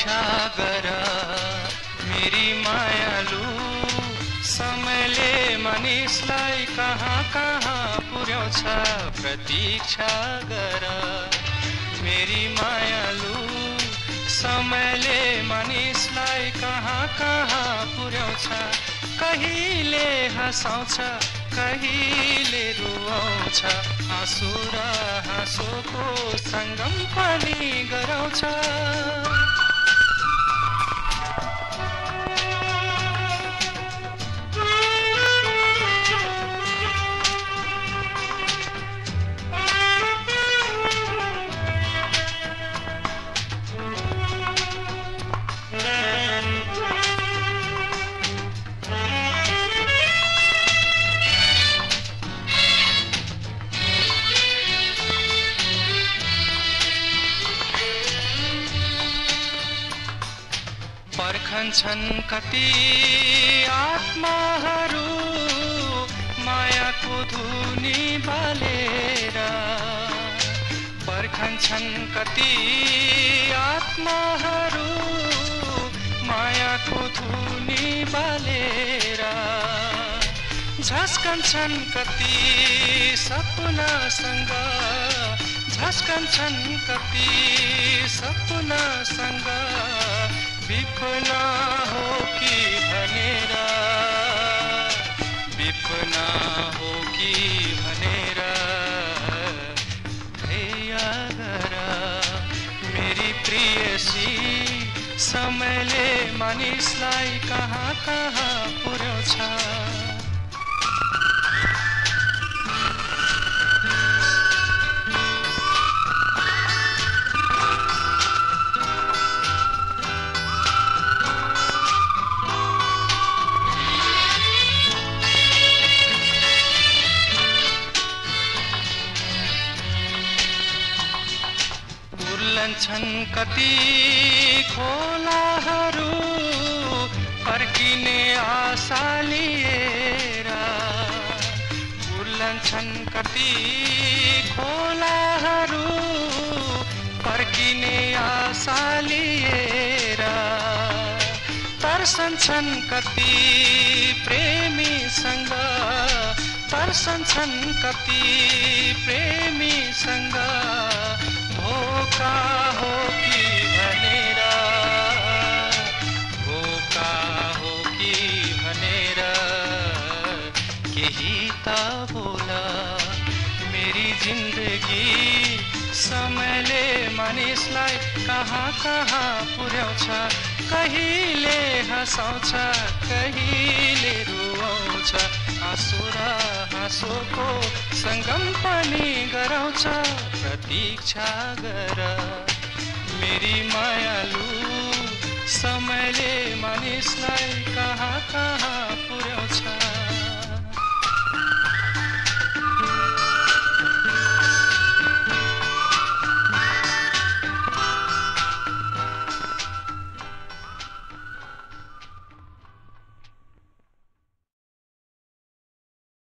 प्रतीक्षा गर मेरी मायालु समयले मानिसलाई कहाँ कहाँ पुर्याउँछ प्रतीक्षा गर मेरी मायालु समयले मानिसलाई कहाँ कहाँ पुर्याउँछ कहिले हँसाउँछ कहिले रुवाउँछ हाँसो र हाँसोको सङ्गम पनि गराउँछ पर्खन्छन् कति आत्माहरू मायाको धुनी बालेर। पर्खन्छन् कति आत्माहरू मायाको धुनी बालेर। झस्कन्छन् कति सपनासँग झस्कन्छन् कति सपनासँग। विपना हो कि हो कि भनेर। हैया गर मेरी प्रियसी समयले मानिसलाई कहाँ कहाँ पुर्याउँछ उर्लन्छन् कति खोलाहरू फर्किने आशा लिएर। उर्लन्छन् कति खोलाहरू फर्किने आशा लिएर। तर्सन्छन् कति प्रेमीसँग। तर्सन्छन् कति प्रेमीसँग। भनेर केही त बोला। मेरी जिन्दगी समयले मानिसलाई कहाँ कहाँ पुर्याउँछ? कहिले हँसाउँछ कहिले रुवाउँछ। हाँसो र हाँसोको सङ्गम पनि गराउँछ प्रतीक्षा गर। मेरी मायालु समयले मानिसलाई कहाँ कहाँ पुर्याउँछ